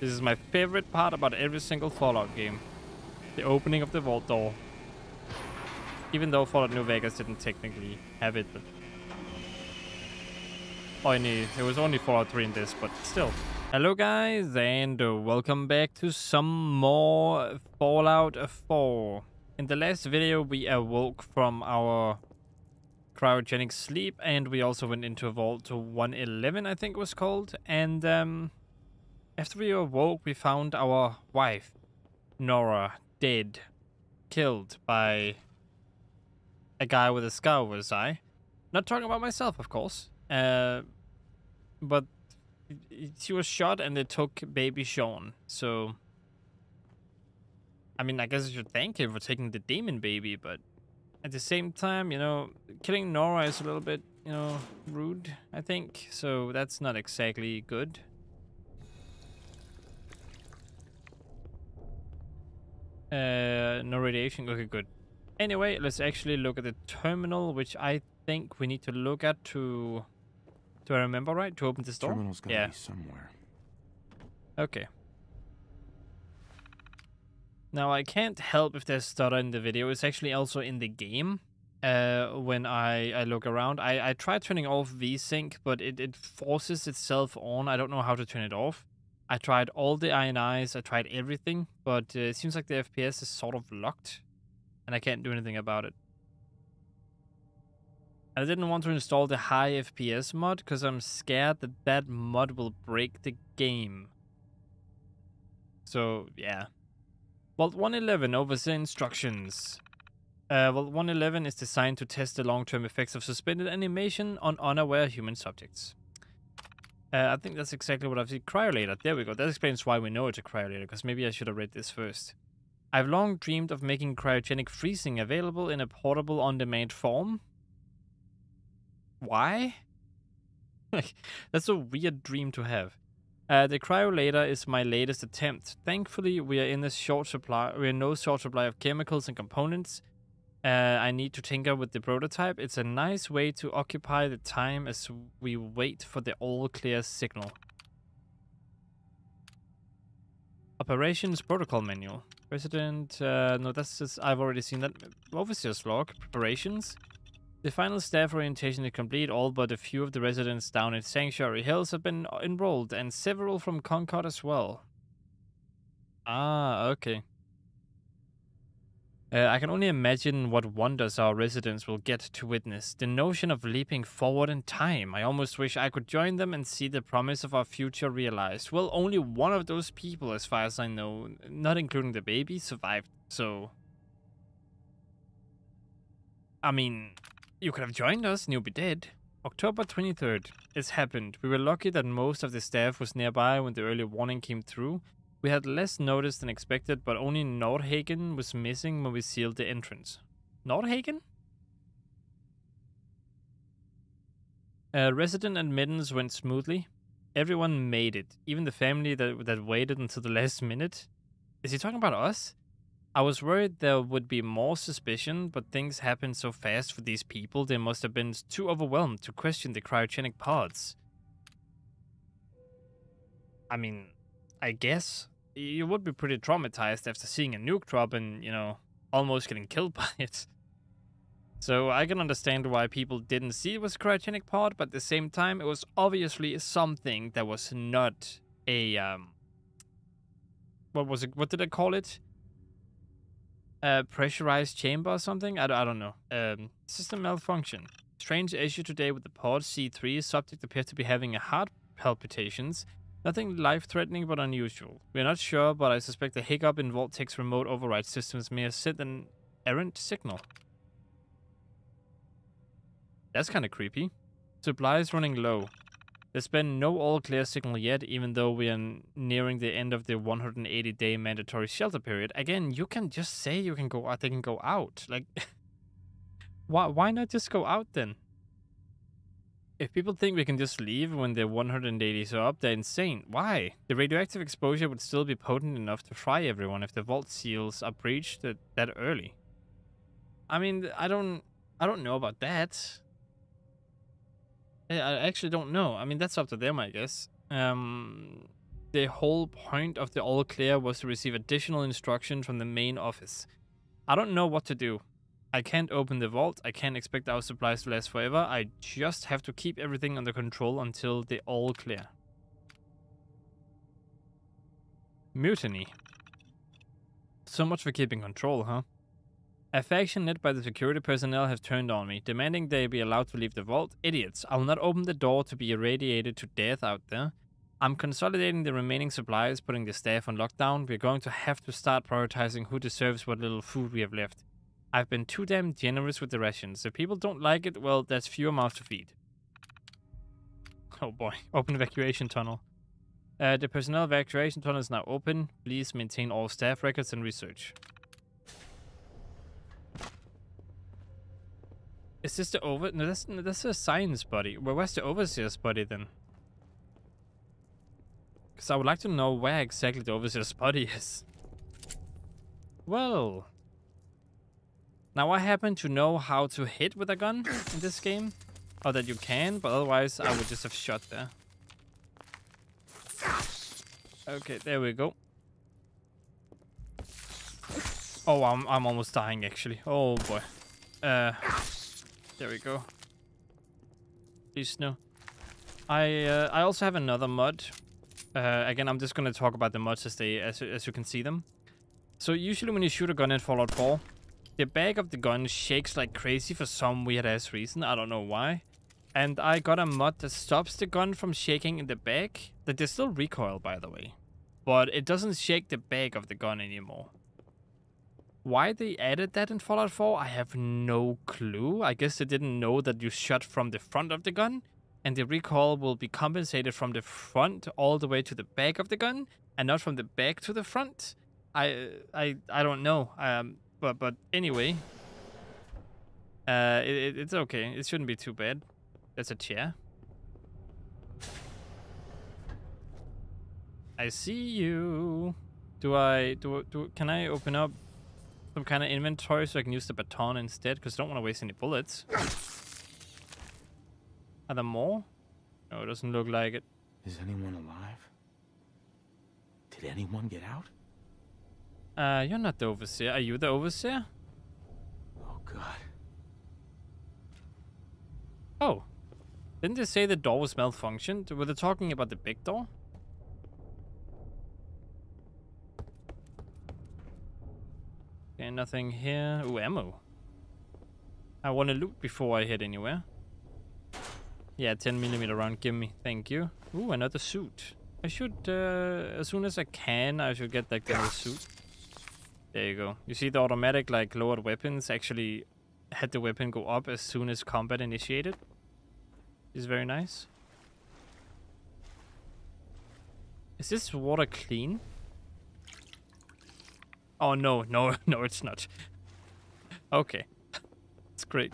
This is my favorite part about every single Fallout game. The opening of the vault door. Even though Fallout New Vegas didn't technically have it, but... Only, it was only Fallout 3 in this, but still. Hello guys, and welcome back to some more Fallout 4. In the last video, we awoke from our cryogenic sleep, and we also went into Vault 111, I think it was called. And um, after we awoke, we found our wife, Nora, dead, killed by a guy with a scar was I. Not talking about myself, of course. Uh, but she was shot and they took baby Sean. So, I mean, I guess I should thank him for taking the demon baby, but at the same time, you know, killing Nora is a little bit, you know, rude, I think. So that's not exactly good. Uh, no radiation. Okay, good. Anyway, let's actually look at the terminal, which I think we need to look at to... Do I remember right? To open this door? Terminal's gotta yeah. be somewhere. Okay. Now, I can't help if there's stutter in the video. It's actually also in the game. Uh, when I, I look around, I, I try turning off VSync, but it, it forces itself on. I don't know how to turn it off. I tried all the INIs, I tried everything, but uh, it seems like the FPS is sort of locked, and I can't do anything about it. I didn't want to install the high FPS mod because I'm scared that that mod will break the game. So, yeah. Vault 111 oversees instructions. Uh, Vault 111 is designed to test the long-term effects of suspended animation on unaware human subjects. Uh, I think that's exactly what I've seen. Cryolator. There we go. That explains why we know it's a cryolator, because maybe I should have read this first. I've long dreamed of making cryogenic freezing available in a portable on-demand form. Why? Like, that's a weird dream to have. Uh, the cryolator is my latest attempt. Thankfully, we are in a short supply. We are no short supply of chemicals and components. Uh, I need to tinker with the prototype. It's a nice way to occupy the time as we wait for the all clear signal. Operations protocol manual. President, uh, no, that's just, I've already seen that. Officer's log, preparations. The final staff orientation is complete. All but a few of the residents down at Sanctuary Hills have been enrolled, and several from Concord as well. Ah, okay. Uh, I can only imagine what wonders our residents will get to witness. The notion of leaping forward in time. I almost wish I could join them and see the promise of our future realized. Well, only one of those people, as far as I know, not including the baby, survived, so... I mean, you could have joined us and you'll be dead. October 23rd. It's happened. We were lucky that most of the staff was nearby when the early warning came through. We had less notice than expected, but only Nordhagen was missing when we sealed the entrance. Nordhagen? Uh, resident admittance went smoothly. Everyone made it, even the family that, that waited until the last minute. Is he talking about us? I was worried there would be more suspicion, but things happened so fast for these people they must have been too overwhelmed to question the cryogenic pods. I mean, I guess you would be pretty traumatized after seeing a nuke drop and, you know, almost getting killed by it. So I can understand why people didn't see it was a cryogenic pod, but at the same time, it was obviously something that was not a um. What was it? What did I call it? A pressurized chamber or something? I, I don't know. Um, system malfunction. Strange issue today with the pod C3. Subject appears to be having a heart palpitations Nothing life-threatening but unusual. We're not sure, but I suspect the hiccup in Vault-Tec's remote override systems may have sent an errant signal. That's kind of creepy. Supplies running low. There's been no all-clear signal yet, even though we are nearing the end of the 180-day mandatory shelter period. Again, you can just say you can go out. They can go out. Like, why? Why not just go out then? If people think we can just leave when the 180s are up, they're insane. Why? The radioactive exposure would still be potent enough to fry everyone if the vault seals are breached that, that early. I mean, I don't, I don't know about that. I, I actually don't know. I mean, that's up to them, I guess. Um, the whole point of the all clear was to receive additional instruction from the main office. I don't know what to do. I can't open the vault. I can't expect our supplies to last forever. I just have to keep everything under control until they all clear. Mutiny. So much for keeping control, huh? A faction led by the security personnel have turned on me, demanding they be allowed to leave the vault. Idiots, I will not open the door to be irradiated to death out there. I'm consolidating the remaining supplies, putting the staff on lockdown. We're going to have to start prioritizing who deserves what little food we have left. I've been too damn generous with the rations. If people don't like it, well, there's fewer mouths to feed. Oh boy, open evacuation tunnel. Uh, the personnel evacuation tunnel is now open. Please maintain all staff records and research. Is this the over? No, that's that's a science body. Well, where's the overseer's body then? Because I would like to know where exactly the overseer's body is. Well. Now I happen to know how to hit with a gun in this game. Or that you can, but otherwise I would just have shot there. Okay, there we go. Oh, I'm, I'm almost dying actually. Oh boy. Uh, there we go. Please no. I uh, I also have another mod. Uh, again, I'm just gonna talk about the mods as they as as you can see them. So usually when you shoot a gun in Fallout 4, the back of the gun shakes like crazy for some weird ass reason. I don't know why. And I got a mod that stops the gun from shaking in the back. That there's still recoil, by the way. But it doesn't shake the back of the gun anymore. Why they added that in Fallout 4, I have no clue. I guess they didn't know that you shot from the front of the gun. And the recoil will be compensated from the front all the way to the back of the gun. And not from the back to the front. I I I don't know. Um, but but anyway, uh, it, it's okay. It shouldn't be too bad. There's a chair. I see you. Do I do do? Can I open up some kind of inventory so I can use the baton instead? Because I don't want to waste any bullets. Are there more? No, it doesn't look like it. Is anyone alive? Did anyone get out? Uh, you're not the overseer. Are you the overseer? Oh, God. Oh. Didn't they say the door was malfunctioned? Were they talking about the big door? Okay, nothing here. Ooh, ammo. I want to loot before I head anywhere. Yeah, 10 millimeter round, give me. Thank you. Ooh, another suit. I should, uh, as soon as I can, I should get that kind of suit. There you go. You see the automatic like lowered weapons actually had the weapon go up as soon as combat initiated. Is very nice. Is this water clean? Oh no, no, no it's not. okay. It's great.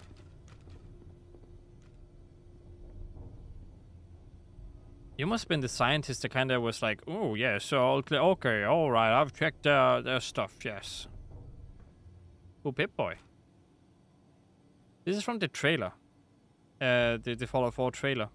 You must have been the scientist that kind of was like, oh, yeah, so, okay, all right, I've checked uh, their stuff, yes. Oh, Pip-Boy. This is from the trailer. Uh, the, the Fallout 4 trailer.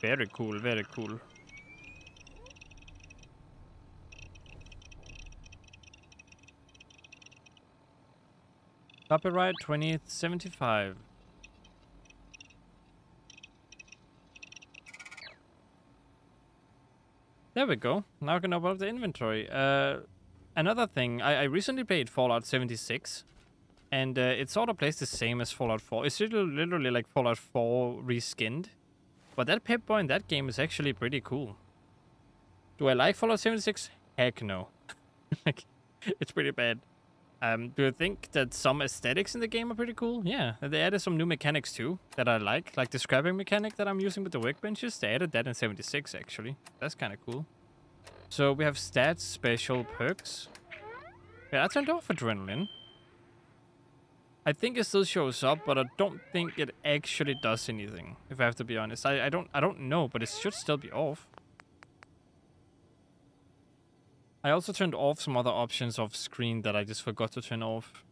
Very cool, very cool. Copyright 2075. There we go. Now I can open up the inventory. Uh, another thing, I, I recently played Fallout 76. And uh, it sort of plays the same as Fallout 4. It's literally, literally like Fallout 4 reskinned. But that Pip-Boy in that game is actually pretty cool. Do I like Fallout 76? Heck no. like, it's pretty bad. Um, do you think that some aesthetics in the game are pretty cool? Yeah, they added some new mechanics too that I like, like the scrapping mechanic that I'm using with the workbenches. They added that in 76 actually. That's kind of cool. So we have stats, special, perks. Yeah, I turned off adrenaline. I think it still shows up, but I don't think it actually does anything. If I have to be honest, I, I don't I don't know, but it should still be off. I also turned off some other options off screen that I just forgot to turn off.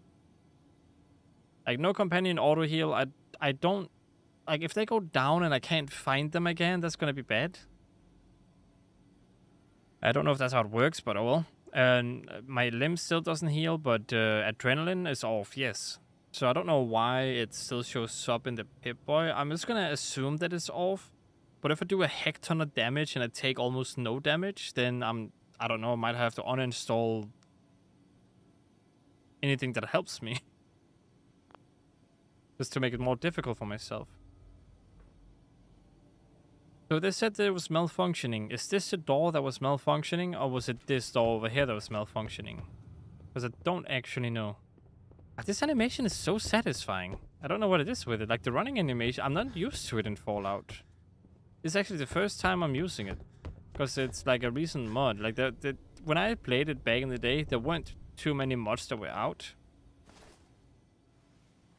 Like no companion auto heal. I I don't like if they go down and I can't find them again. That's gonna be bad. I don't know if that's how it works, but oh well. And my limb still doesn't heal, but uh, adrenaline is off. Yes. So I don't know why it still shows up in the Pip-Boy. I'm just gonna assume that it's off. But if I do a heck ton of damage and I take almost no damage, then I'm I don't know, I might have to uninstall anything that helps me. Just to make it more difficult for myself. So they said that it was malfunctioning. Is this the door that was malfunctioning or was it this door over here that was malfunctioning? Because I don't actually know. Ah, this animation is so satisfying. I don't know what it is with it. Like the running animation, I'm not used to it in Fallout. It's actually the first time I'm using it because it's like a recent mod. Like the, the when I played it back in the day, there weren't too many mods that were out.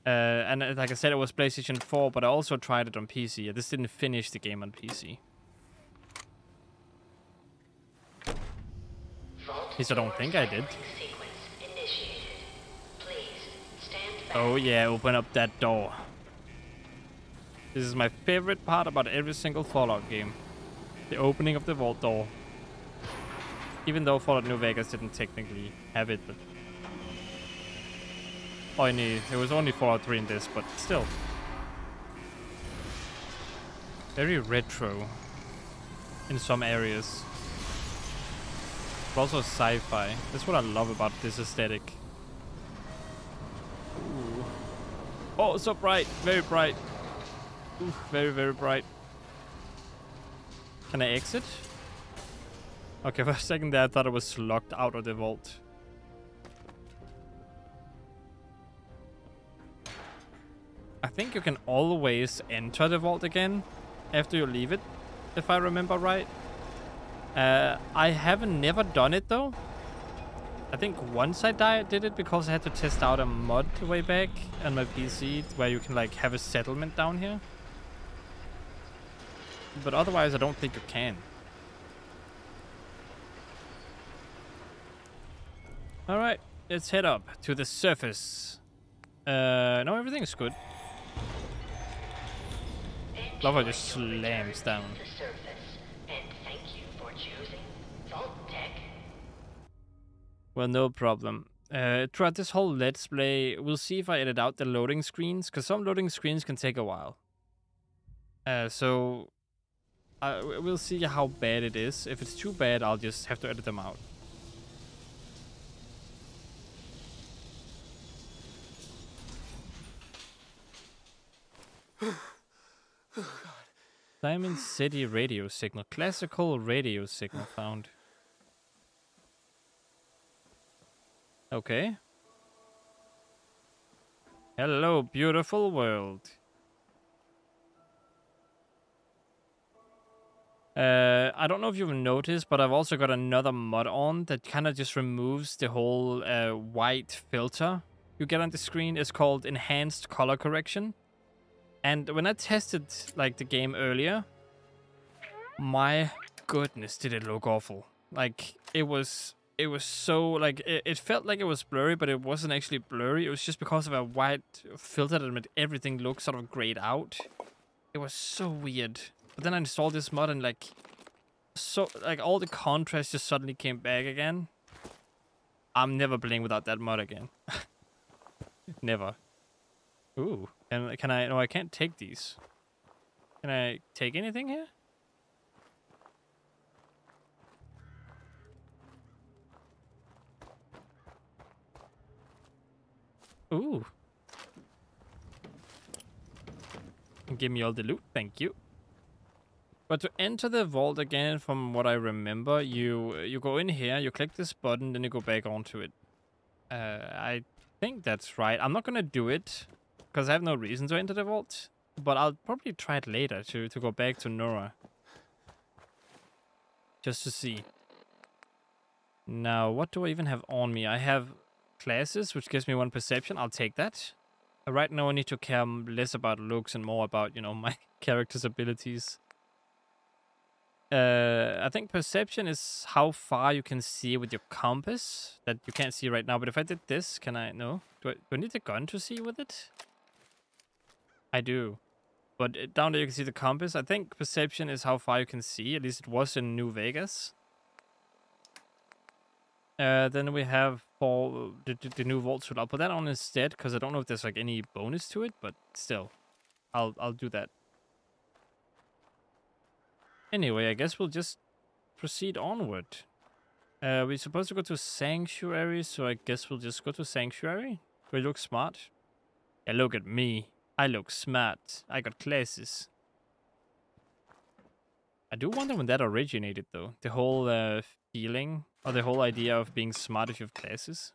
Uh, and uh, like I said, it was PlayStation 4, but I also tried it on PC. I just didn't finish the game on PC. At least I don't think I did. Oh yeah, open up that door. This is my favorite part about every single Fallout game. The opening of the vault door. Even though Fallout New Vegas didn't technically have it, but... Oh, only, it was only Fallout 3 in this, but still. Very retro in some areas. But also sci-fi. That's what I love about this aesthetic. Ooh. Oh, so bright. Very bright. Ooh, very, very bright. Can I exit? Okay, for a second there I thought I was locked out of the vault. I think you can always enter the vault again after you leave it, if I remember right. Uh, I haven't never done it though. I think once I died, did it because I had to test out a mod way back on my PC where you can like have a settlement down here. But otherwise, I don't think you can. Alright, let's head up to the surface. Uh, no, everything's good. Lava just slams down. Well, no problem. Uh, throughout this whole let's play, we'll see if I edit out the loading screens, because some loading screens can take a while. Uh, so uh, we'll see how bad it is. If it's too bad, I'll just have to edit them out. Diamond City radio signal. Classical radio signal found. Okay. Hello, beautiful world. Uh, I don't know if you've noticed, but I've also got another mod on that kind of just removes the whole uh, white filter you get on the screen. It's called Enhanced Color Correction. And when I tested like the game earlier, my goodness, did it look awful. Like it was, it was so like, it, it felt like it was blurry, but it wasn't actually blurry. It was just because of a white filter that made everything look sort of grayed out. It was so weird. But then I installed this mod and like, so like all the contrast just suddenly came back again. I'm never playing without that mod again. never. Ooh, and can I? No, I can't take these. Can I take anything here? Ooh. Give me all the loot, thank you. But to enter the vault again, from what I remember, you you go in here, you click this button, then you go back onto it. Uh, I think that's right. I'm not gonna do it, because I have no reason to enter the vault. But I'll probably try it later to, to go back to Nora. Just to see. Now, what do I even have on me? I have classes, which gives me one perception. I'll take that. Right now I need to care less about looks and more about, you know, my character's abilities. Uh, I think perception is how far you can see with your compass that you can't see right now. But if I did this, can I? No. Do I, do I need the gun to see with it? I do. But uh, down there you can see the compass. I think perception is how far you can see. At least it was in New Vegas. Uh, then we have for the, the, new vault suit. I'll put that on instead because I don't know if there's like any bonus to it, but still, I'll I'll do that. Anyway, I guess we'll just proceed onward. Uh, we're supposed to go to Sanctuary, so I guess we'll just go to Sanctuary. Do I look smart? Yeah, look at me. I look smart. I got classes. I do wonder when that originated, though. The whole uh, feeling, or the whole idea of being smart if you have classes.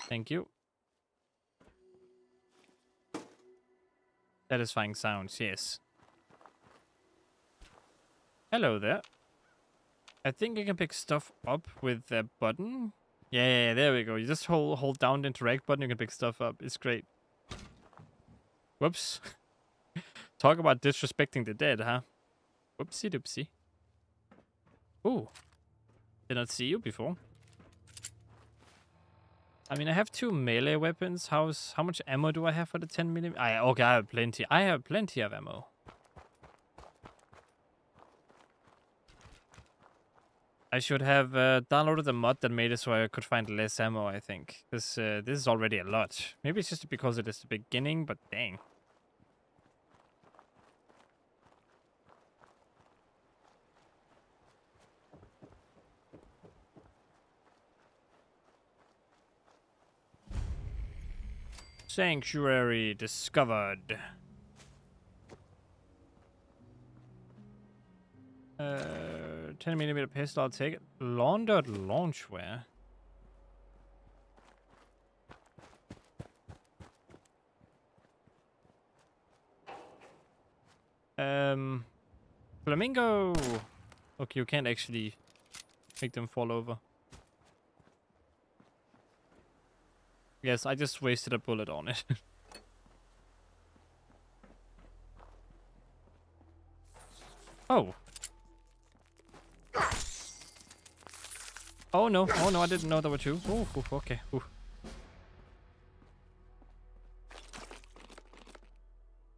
Thank you. Satisfying sounds, yes. Hello there. I think I can pick stuff up with that button. Yeah, yeah, yeah, there we go. You just hold hold down the interact button, you can pick stuff up. It's great. Whoops. Talk about disrespecting the dead, huh? Whoopsie doopsie. Ooh. Did not see you before. I mean, I have two melee weapons. How's how much ammo do I have for the 10 millimeter? I okay, I have plenty. I have plenty of ammo. I should have uh, downloaded the mod that made it so I could find less ammo, I think. This, uh, this is already a lot. Maybe it's just because it is the beginning, but dang. Sanctuary discovered. Uh, 10 millimeter pistol, I'll take it. Laundered launchware. Um, flamingo. Okay, you can't actually make them fall over. Yes, I just wasted a bullet on it. oh. Oh no, oh no, I didn't know there were two. Oh, okay. Ooh.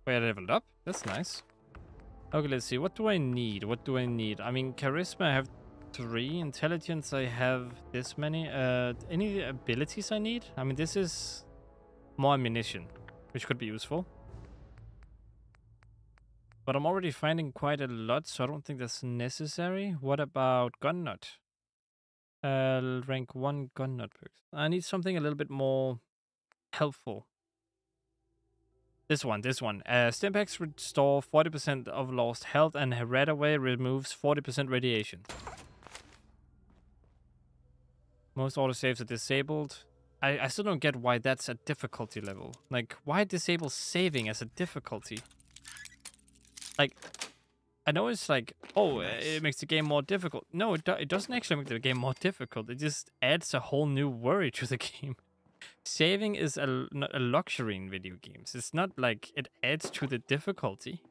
Wait, I leveled up? That's nice. Okay, let's see. What do I need? What do I need? I mean, charisma, I have three. Intelligence, I have this many. Uh, any abilities I need? I mean, this is more ammunition, which could be useful. But I'm already finding quite a lot, so I don't think that's necessary. What about gun nut? Uh, rank 1 gun perks. I need something a little bit more helpful. This one, this one. Uh, Stimpaks restore 40% of lost health and Radaway removes 40% radiation. Most autosaves are disabled. I, I still don't get why that's a difficulty level. Like, why disable saving as a difficulty? Like, I know it's like, oh, it makes the game more difficult. No, it, do it doesn't actually make the game more difficult. It just adds a whole new worry to the game. Saving is a, a luxury in video games. It's not like it adds to the difficulty.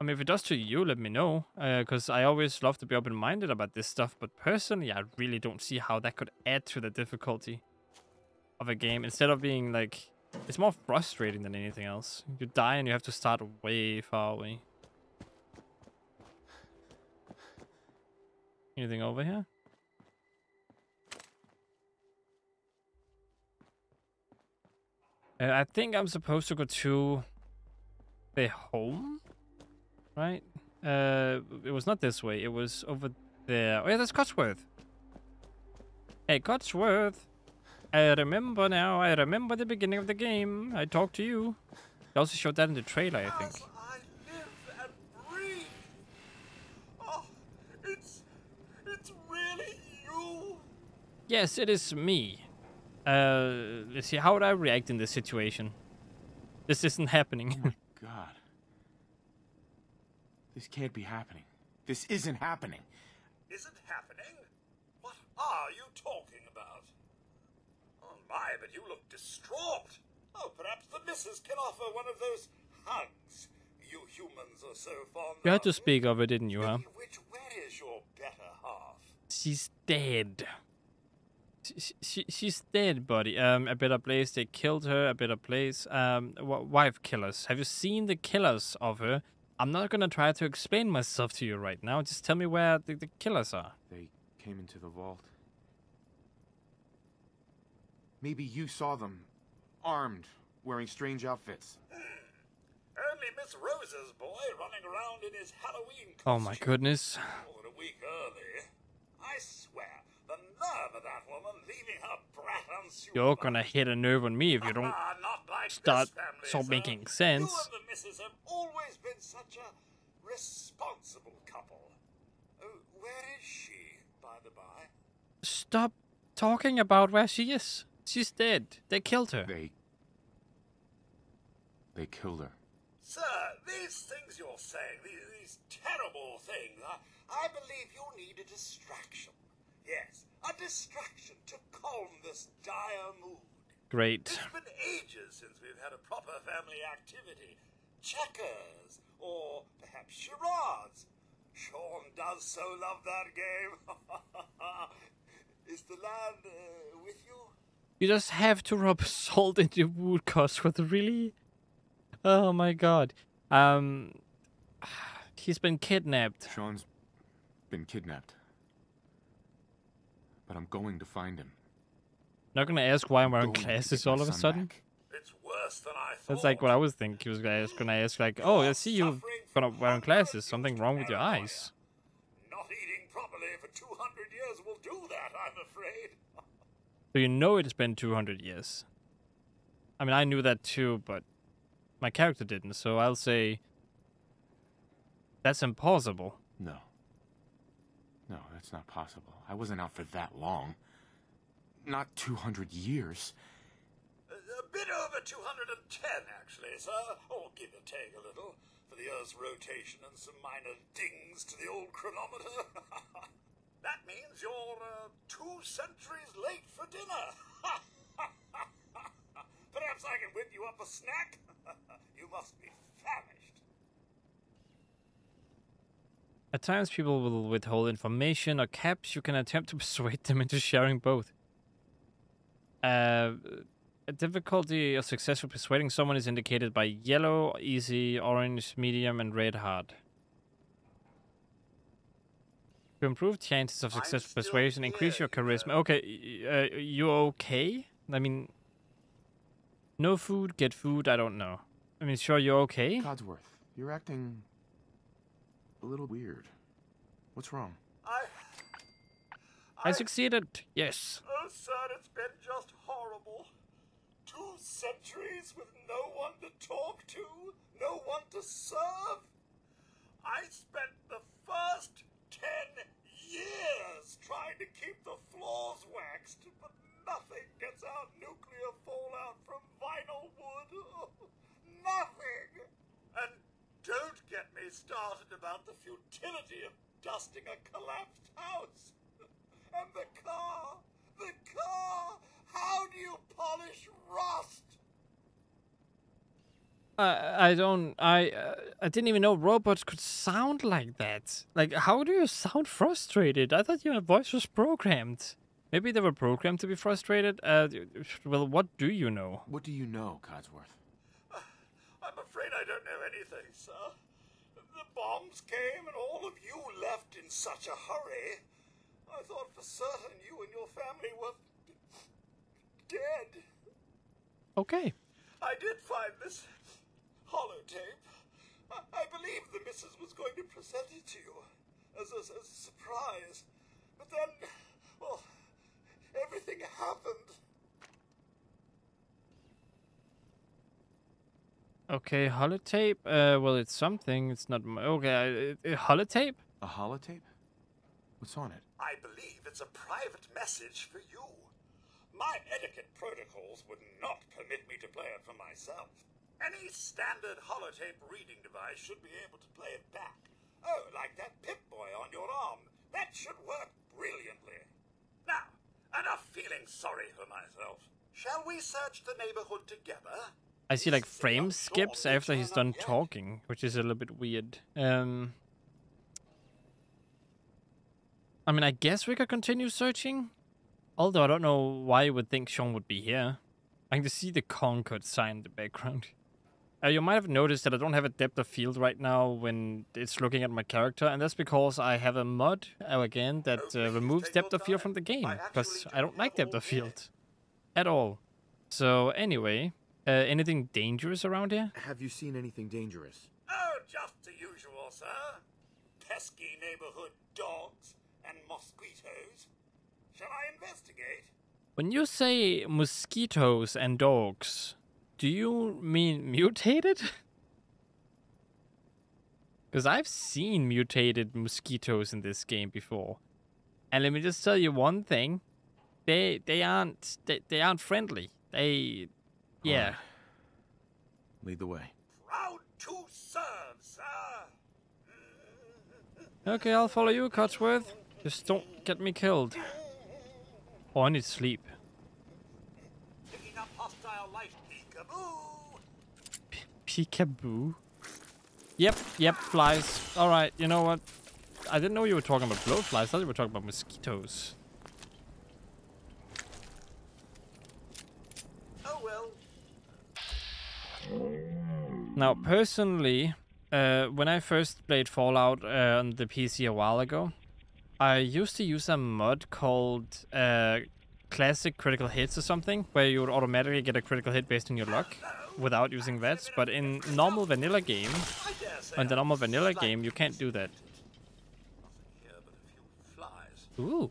I mean, if it does to you, let me know. Because uh, I always love to be open-minded about this stuff. But personally, I really don't see how that could add to the difficulty of a game. Instead of being like it's more frustrating than anything else. You die and you have to start way far away. Anything over here? Uh, I think I'm supposed to go to the home, right? Uh, it was not this way. It was over there. Oh yeah, that's Codsworth. Hey, Codsworth. I remember now. I remember the beginning of the game. I talked to you. They also showed that in the trailer, I think. I live and breathe. Oh, it's it's really. Yes, it is me. Uh, let's see. How would I react in this situation? This isn't happening. oh my god. This can't be happening. This isn't happening. Isn't happening? What are you talking about? My, but you look distraught. Oh, perhaps the missus can offer one of those hugs. You humans are so fond You had to speak of it, didn't you, huh? Which, where is your better half? She's dead. She, she, she's dead, buddy. Um, a better place. They killed her. A better place. Um, wh- wife killers. Have you seen the killers of her? I'm not gonna try to explain myself to you right now. Just tell me where the, the killers are. They came into the vault. Maybe you saw them, armed, wearing strange outfits. Only Miss Rose's boy running around in his Halloween costume. Oh my goodness. More than a week early. I swear, the nerve of that woman leaving her brat unsupervised. You're gonna hit a nerve on me if you don't Ah, not like start this family, stop sir. making You sense. and the missus have always been such a responsible couple. Oh, where is she, by the by? Stop talking about where she is. She's dead. They killed her. They. They killed her. Sir, these things you're saying, these, these terrible things, I, I believe you need a distraction. Yes, a distraction to calm this dire mood. Great. It's been ages since we've had a proper family activity. Checkers, or perhaps charades. Sean does so love that game. Is the lad uh, with you? You just have to rub salt into your wood, Codsworth. Really? Oh my god. Um, he's been kidnapped. Sean's been kidnapped. But I'm going to find him. Not gonna ask why I'm wearing glasses all of a sudden. back. It's worse than I thought. That's like what I was thinking. He was gonna ask, gonna ask like, "Oh, I see you gonna wearing glasses. Something wrong with your eyes?" Not eating properly for 200 years will do that, I'm afraid. So you know it's been 200 years. I mean, I knew that too, but my character didn't. So I'll say that's impossible. No. No, that's not possible. I wasn't out for that long. Not 200 years. A, a bit over 210, actually, sir. Oh, or give or take a little. For the Earth's rotation and some minor dings to the old chronometer. that means you're uh, two centuries late for dinner. Perhaps I can whip you up a snack? you must be famished. At times, people will withhold information or caps. You can attempt to persuade them into sharing both. Uh, a difficulty or success for persuading someone is indicated by yellow, easy, orange, medium, and red hard. To improve chances of I'm successful still persuasion, increase your charisma. yeah. Okay, y- uh, you okay? I mean, no food, get food. I don't know. I mean, sure, you're okay. Codsworth, you're acting a little weird. What's wrong? I. I succeeded. Yes. Oh, sir, it's been just horrible. Two centuries with no one to talk to, no one to serve. I spent the first ten years trying to keep the floors waxed, but nothing gets out nuclear fallout from vinyl wood. nothing. And don't get me started about the futility of dusting a collapsed house. And the car! The car! How do you polish rust? I I don't I uh, I didn't even know robots could sound like that. Like how do you sound frustrated? I thought your voice was programmed. Maybe they were programmed to be frustrated. Uh, well, what do you know? What do you know, Codsworth? I'm afraid I don't know anything, sir. The bombs came and all of you left in such a hurry. I thought for certain you and your family were dead. Okay. I did find this holotape. I, I believe the missus was going to present it to you as a, as a surprise. But then, well, everything happened. Okay, holotape. Uh, well, it's something. It's not. m- Okay, uh, holotape. A holotape? What's on it? I believe it's a private message for you. My etiquette protocols would not permit me to play it for myself. Any standard holotape reading device should be able to play it back. Oh, like that Pip-Boy on your arm. That should work brilliantly. Now, enough feeling sorry for myself. Shall we search the neighborhood together? I see like frame skips after he's done talking, which is a little bit weird. Um, I mean, I guess we could continue searching. Although I don't know why you would think Sean would be here. I can just see the Concord sign in the background. Uh, you might have noticed that I don't have a depth of field right now when it's looking at my character, and that's because I have a mod, uh, again, that uh, removes depth of field from the game, because I don't like depth of field. At all. So, anyway, uh, anything dangerous around here? Have you seen anything dangerous? Oh, just the usual, sir. Pesky neighborhood dogs and mosquitoes. Shall I investigate? When you say mosquitoes and dogs, do you mean mutated? Because I've seen mutated mosquitoes in this game before. And let me just tell you one thing. They they aren't they, they aren't friendly. They yeah. Lead the way. Proud to serve, sir. Okay, I'll follow you, Codsworth. Just don't get me killed. Oh, I need sleep. Picking up hostile life. Peekaboo. Peekaboo. Yep, yep, flies. Alright, you know what? I didn't know you were talking about blowflies. I thought you were talking about mosquitoes. Oh well. Now, personally, uh, when I first played Fallout uh, on the PC a while ago, I used to use a mod called uh, Classic Critical Hits or something, where you would automatically get a critical hit based on your luck without using VATS. But in normal vanilla game, in the normal vanilla game, you can't do that. Ooh.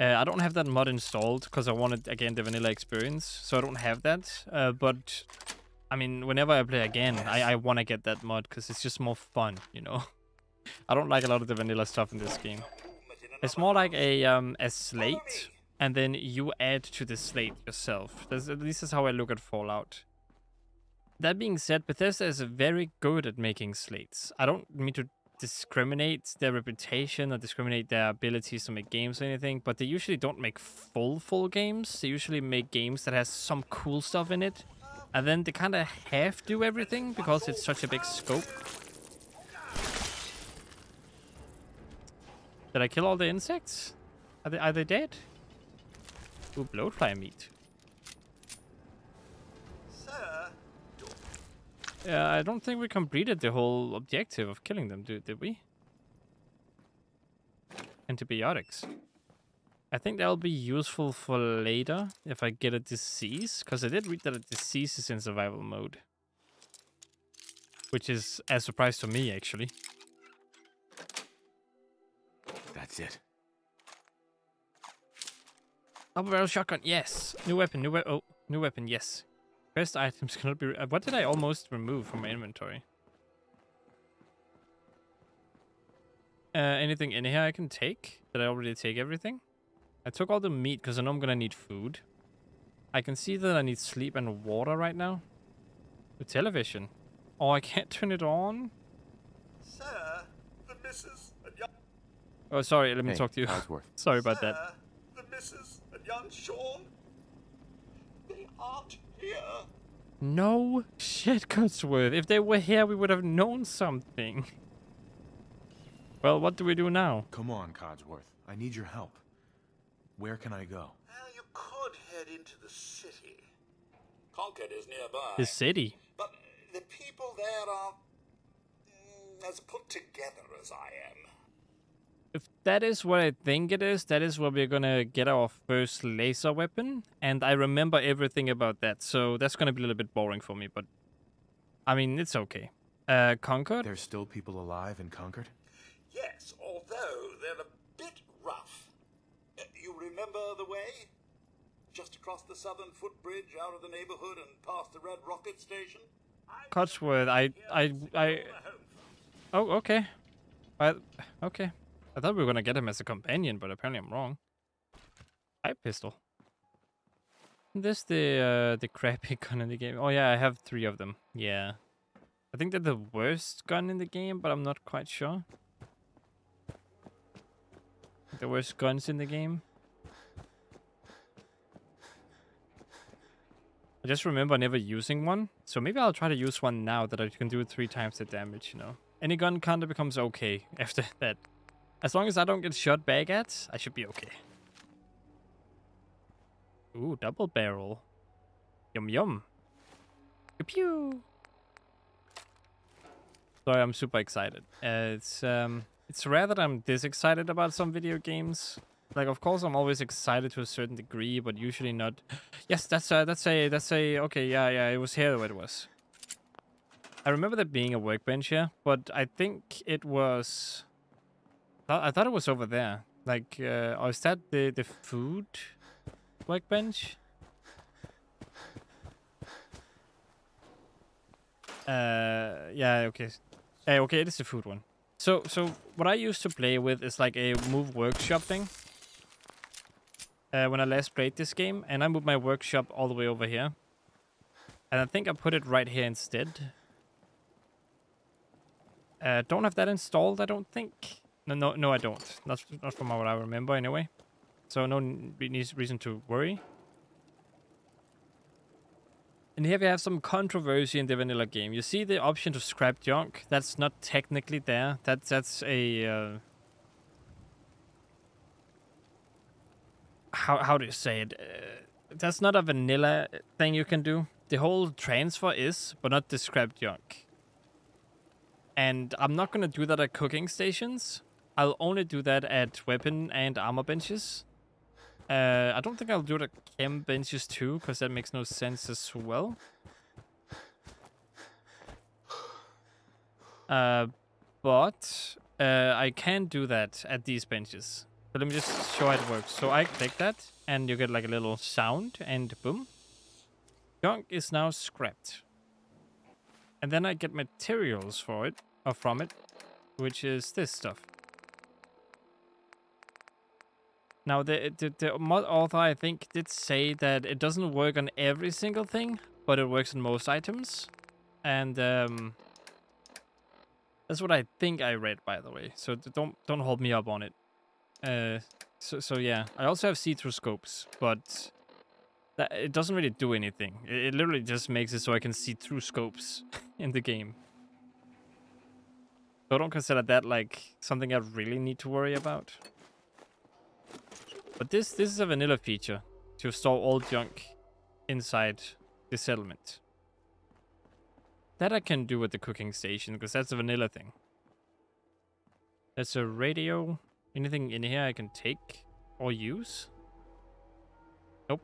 Uh, I don't have that mod installed because I wanted again the vanilla experience, so I don't have that. Uh, but I mean, whenever I play again, I, I want to get that mod because it's just more fun, you know. I don't like a lot of the vanilla stuff in this game. It's more like a um a slate, and then you add to the slate yourself. That's, at least that's how I look at Fallout. That being said, Bethesda is very good at making slates. I don't mean to discriminate their reputation or discriminate their abilities to make games or anything, but they usually don't make full full games. They usually make games that has some cool stuff in it, and then they kind of half do everything because it's such a big scope. Did I kill all the insects? Are they are they dead? Ooh, blowfly meat. Sir, Yeah, I don't think we completed the whole objective of killing them, did, did we? Antibiotics. I think that'll be useful for later if I get a disease, because I did read that a disease is in survival mode. Which is a surprise to me, actually. That's it. Double barrel shotgun, yes. New weapon, new weapon. Oh, new weapon, yes. First items cannot be. Re- uh, what did I almost remove from my inventory? Uh, anything in here I can take? Did I already take everything? I took all the meat because I know I'm gonna need food. I can see that I need sleep and water right now. The television. Oh, I can't turn it on. sir, the missus Oh, sorry. Let me Hey, talk to you. Sorry about that. Sir, the missus and young Sean. They aren't here. No shit, Codsworth. If they were here, we would have known something. Well, what do we do now? Come on, Codsworth. I need your help. Where can I go? Well, you could head into the city. Concord is nearby. The city. But the people there are mm, as put together as I am. If that is what I think it is, that is where we're gonna get our first laser weapon. And I remember everything about that, so that's gonna be a little bit boring for me, but I mean, it's okay. Uh, Concord? There's still people alive in Concord? Yes, although they're a bit rough. Uh, you remember the way? Just across the southern footbridge, out of the neighborhood, and past the Red Rocket Station? I Codsworth, I, I, I, oh, okay. I, okay. I thought we were gonna get him as a companion, but apparently I'm wrong. Pipe pistol. This the uh, the crappy gun in the game. Oh yeah, I have three of them. Yeah, I think they're the worst gun in the game, but I'm not quite sure. The worst guns in the game. I just remember never using one, so maybe I'll try to use one now that I can do three times the damage, you know. Any gun kinda becomes okay after that. As long as I don't get shot back at, I should be okay. Ooh, double barrel. Yum yum. Pew pew. Sorry, I'm super excited. Uh, it's um, it's rare that I'm this excited about some video games. Like, of course, I'm always excited to a certain degree, but usually not. Yes, that's uh, that's a that's a okay. Yeah, yeah, it was here where it was. I remember there being a workbench here, but I think it was. I thought it was over there. Like, uh, or is that the the food workbench? Uh, yeah, okay. Uh, okay, it is the food one. So, so what I used to play with is like a move workshop thing. Uh, when I last played this game, and I moved my workshop all the way over here. And I think I put it right here instead. Uh, don't have that installed, I don't think. No, no, no, I don't. Not, not from what I remember, anyway. So no reason to worry. And here we have some controversy in the vanilla game. You see the option to scrap junk? That's not technically there. That, that's a... Uh, how, how do you say it? Uh, that's not a vanilla thing you can do. The whole transfer is, but not the scrap junk. And I'm not going to do that at cooking stations. I'll only do that at weapon and armor benches. Uh, I don't think I'll do the chem benches too, because that makes no sense as well. Uh, but uh, I can do that at these benches. So let me just show how it works. So I click that, and you get like a little sound, and boom. Junk is now scrapped. And then I get materials for it, or from it, which is this stuff. Now, the, the, the mod author, I think, did say that it doesn't work on every single thing, but it works on most items. And um, that's what I think I read, by the way. So don't don't hold me up on it. Uh, so so yeah, I also have see-through scopes, but that it doesn't really do anything. It, it literally just makes it so I can see through scopes in the game. So don't consider that like something I really need to worry about. But this this is a vanilla feature to store all junk inside the settlement. That I can do with the cooking station because that's a vanilla thing. There's a radio. Anything in here I can take or use? Nope.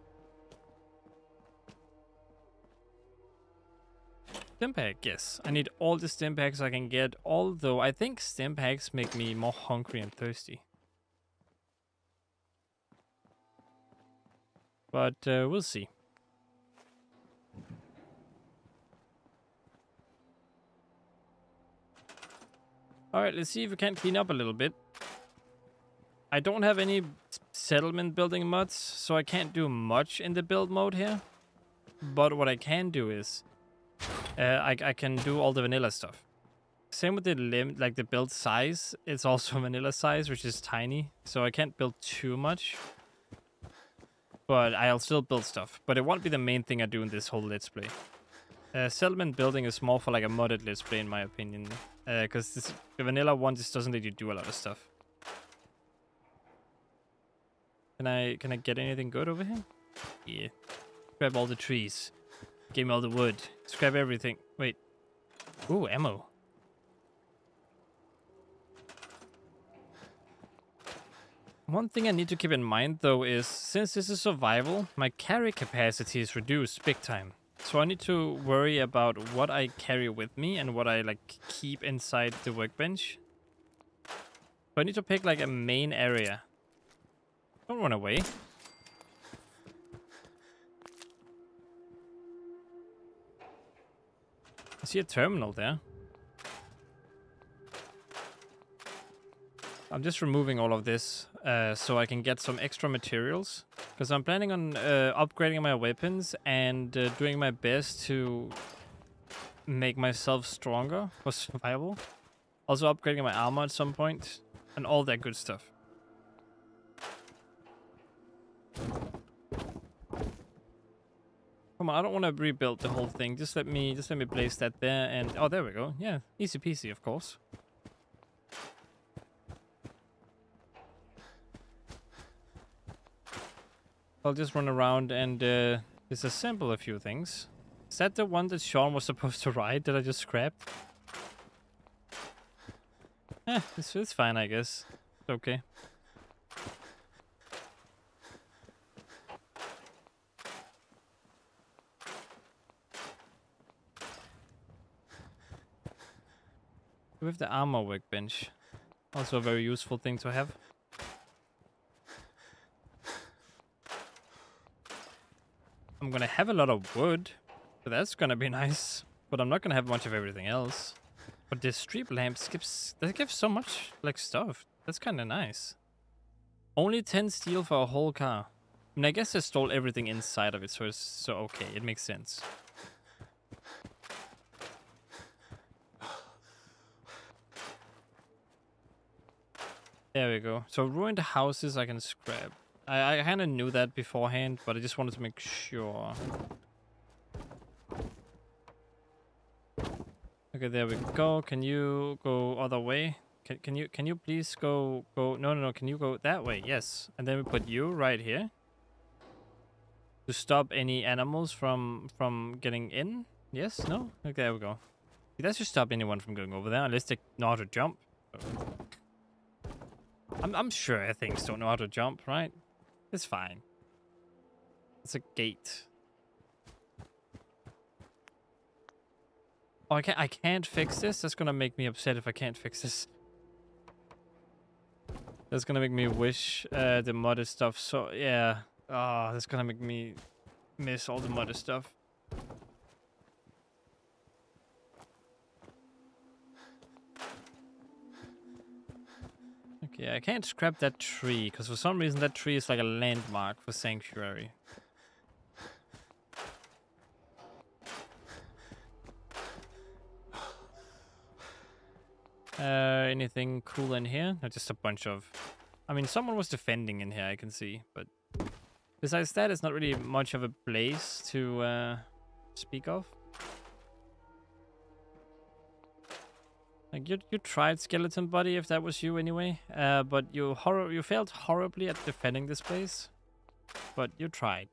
Stim yes. I need all the stim packs I can get, although I think stim packs make me more hungry and thirsty. But uh, we'll see. Alright, let's see if we can clean up a little bit. I don't have any settlement building mods, so I can't do much in the build mode here. But what I can do is, uh, I, I can do all the vanilla stuff. Same with the lim like the build size, it's also vanilla size, which is tiny, so I can't build too much but I'll still build stuff. But it won't be the main thing I do in this whole Let's Play. Uh, settlement building is more for like a modded Let's Play in my opinion. Because uh, the vanilla one just doesn't let you do a lot of stuff. Can I can I get anything good over here? Yeah. Grab all the trees. Give me all the wood. Scrap everything. Wait. Ooh, ammo. One thing I need to keep in mind though is, since this is survival, my carry capacity is reduced big time. So I need to worry about what I carry with me and what I like keep inside the workbench. So I need to pick like a main area. Don't run away. I see a terminal there. I'm just removing all of this uh, so I can get some extra materials. Because I'm planning on uh, upgrading my weapons and uh, doing my best to make myself stronger for survival. Also upgrading my armor at some point and all that good stuff. Come on, I don't want to rebuild the whole thing. Just let me, just let me place that there, and oh, there we go. Yeah, easy peasy, of course. I'll just run around and uh, disassemble a few things. Is that the one that Shaun was supposed to ride that I just scrapped? Eh, it's, it's fine, I guess. It's okay. Have the armor workbench. Also a very useful thing to have. I'm gonna have a lot of wood, so that's gonna be nice. But I'm not gonna have much of everything else. But this street lamp skips that gives so much like stuff. That's kinda nice. Only 10 steel for a whole car. I mean I guess I stole everything inside of it, so it's so okay, it makes sense. There we go. So ruined houses I can scrap. I, I kind of knew that beforehand, but I just wanted to make sure. Okay, there we go. Can you go other way? Can, can you can you please go go no no no can you go that way? Yes. And then we put you right here. To stop any animals from from getting in? Yes? No? Okay there we go. That should stop anyone from going over there unless they know how to jump. I'm, I'm sure things don't know how to jump right it's fine it's a gate oh I can't I can't fix this that's gonna make me upset if I can't fix this that's gonna make me wish uh, the modded stuff. So yeah, ah, oh, that's gonna make me miss all the modded stuff. Okay, I can't scrap that tree because for some reason that tree is like a landmark for sanctuary. Uh, anything cool in here? No, just a bunch of... I mean, someone was defending in here, I can see, but... Besides that, it's not really much of a place to uh, speak of. You, you tried Skeleton Body, if that was you anyway, uh, but you hor you failed horribly at defending this place. But you tried.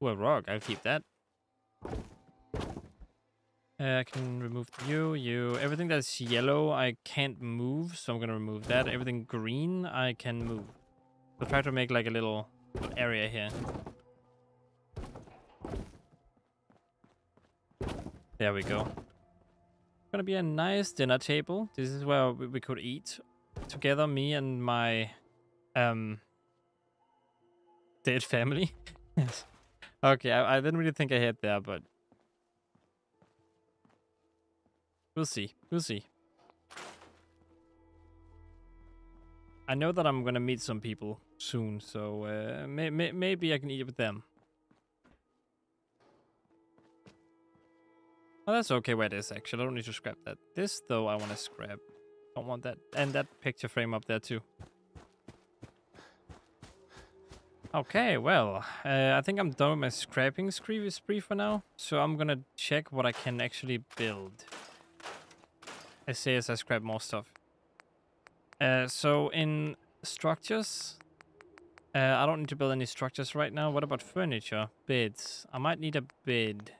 Well, rock, I'll keep that. Uh, I can remove you, you. Everything that's yellow, I can't move, so I'm gonna remove that. Everything green, I can move. I'll try to make like a little area here. There we go. Gonna be a nice dinner table. This is where we, could eat together, me and my um dead family. yes. okay, I, I didn't really think ahead there, but We'll see. We'll see. I know that I'm gonna meet some people soon, so uh, may may maybe I can eat with them. Oh, that's okay where it is, actually. I don't need to scrap that. This, though, I want to scrap. Don't want that. And that picture frame up there, too. Okay, well, uh, I think I'm done with my scrapping spree for now. So I'm gonna check what I can actually build. I say as I scrap more stuff. Uh, so in structures, uh, I don't need to build any structures right now. What about furniture? Beds. I might need a bed.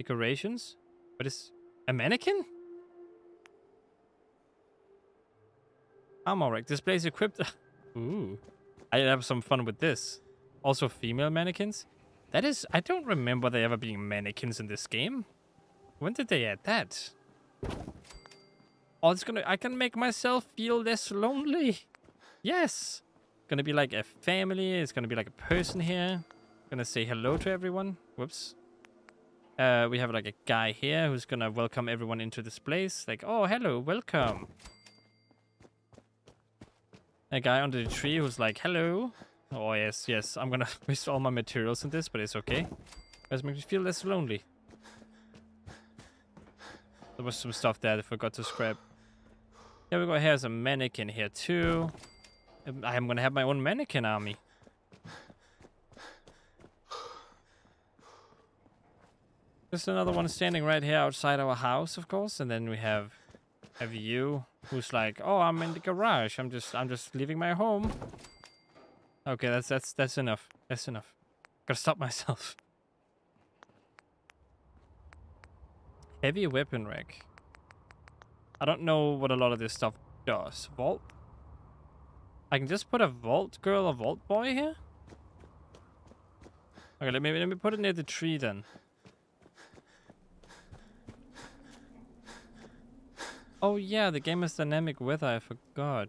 Decorations? But is... A mannequin? Armor rack. Displays equipped... Ooh. I have some fun with this. Also female mannequins. That is... I don't remember there ever being mannequins in this game. When did they add that? Oh, it's gonna. I can make myself feel less lonely. Yes. Gonna be like a family. It's gonna be like a person here. Gonna say hello to everyone. Whoops. Uh, we have like a guy here who's gonna welcome everyone into this place. Like, oh, hello, welcome. A guy under the tree who's like, hello. Oh, yes, yes. I'm gonna waste all my materials in this, but it's okay. It makes me feel less lonely. There was some stuff there that I forgot to scrap. Here we go. Here's a mannequin here too. I'm gonna have my own mannequin army. Just another one standing right here outside our house, of course, and then we have have you who's like, "Oh, I'm in the garage. I'm just I'm just leaving my home." Okay, that's that's that's enough. That's enough. Gotta stop myself. Heavy weapon rack. I don't know what a lot of this stuff does. Vault? I can just put a vault girl or vault boy here? Okay, let me, let me put it near the tree then. Oh yeah, the game has dynamic weather, I forgot.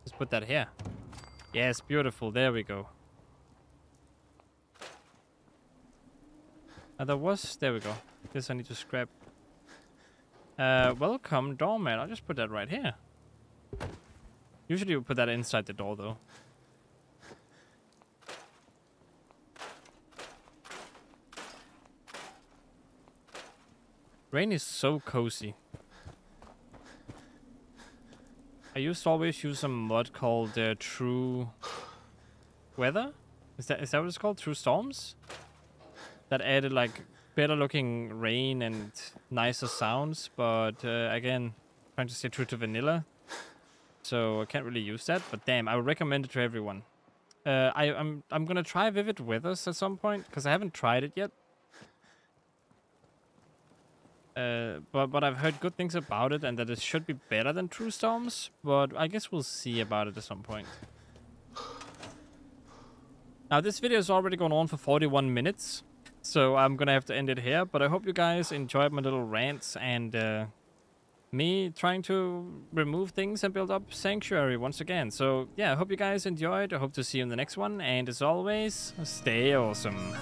Let's put that here. Yes, beautiful, there we go. Uh, there was, there we go. Guess I need to scrap. Uh, welcome doorman, I'll just put that right here. Usually we put that inside the door though. Rain is so cozy. I used to always use a mod called uh, True Weather. Is that is that what it's called? True Storms. That added like better looking rain and nicer sounds, but uh, again, trying to stay true to vanilla. So I can't really use that. But damn, I would recommend it to everyone. Uh, I, I'm I'm gonna try Vivid Weathers at some point because I haven't tried it yet. Uh, but but I've heard good things about it and that it should be better than True Storms. But I guess we'll see about it at some point. Now this video is already going on for 41 minutes, so I'm gonna have to end it here. But I hope you guys enjoyed my little rants and uh, me trying to remove things and build up Sanctuary once again. So yeah, I hope you guys enjoyed. I hope to see you in the next one. And as always, stay awesome.